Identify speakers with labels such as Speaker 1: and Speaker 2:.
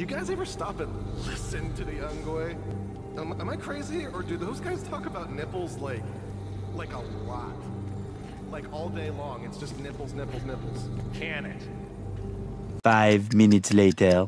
Speaker 1: You guys ever stop and listen to the Unggoy? Am, am I crazy, or do those guys talk about nipples like, like a lot? Like all day long, it's just nipples, nipples, nipples.
Speaker 2: Can it?
Speaker 3: Five minutes later.